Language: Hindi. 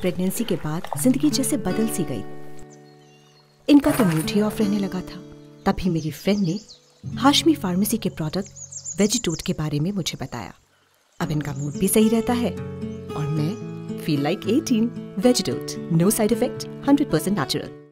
प्रेगनेंसी के बाद ज़िंदगी जैसे बदल सी गई। इनका तो मूड ही ऑफ़ रहने लगा था। तभी मेरी फ्रेंड ने हाशमी फार्मेसी के प्रोडक्ट वेजिटूट के बारे में मुझे बताया। अब इनका मूड भी सही रहता है और मैं फील लाइक 18 वेजिटूट नो साइड इफ़ेक्ट 100% नेचुरल